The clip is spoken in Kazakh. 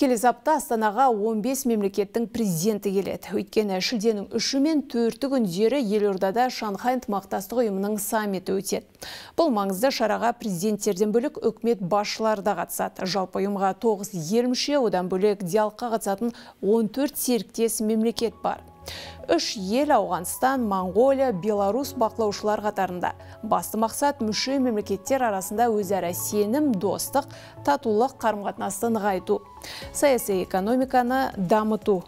Келесі апта Астанаға 15 мемлекеттің президенті келеді. Өйткені шілденің үші мен төрті күндері елордада Шанхай ынтымақтастық ұйымының саммиті өтеді. Бұл маңызды шараға президенттерден бөлік үкімет басшылары да қатысады. Жалпы ұйымға 9 ел мүше, одан бөлек диалогқа қатысатын 14 серіктес мемлекет бар. Үш ел Ауғанстан, Монғолия, Беларусь бақылаушылар қатарында. Басты мақсат мүше мемлекеттер арасында өзара сенім, достық, татулық қарым-қатынасты нығайту. Саяси экономиканы дамыту.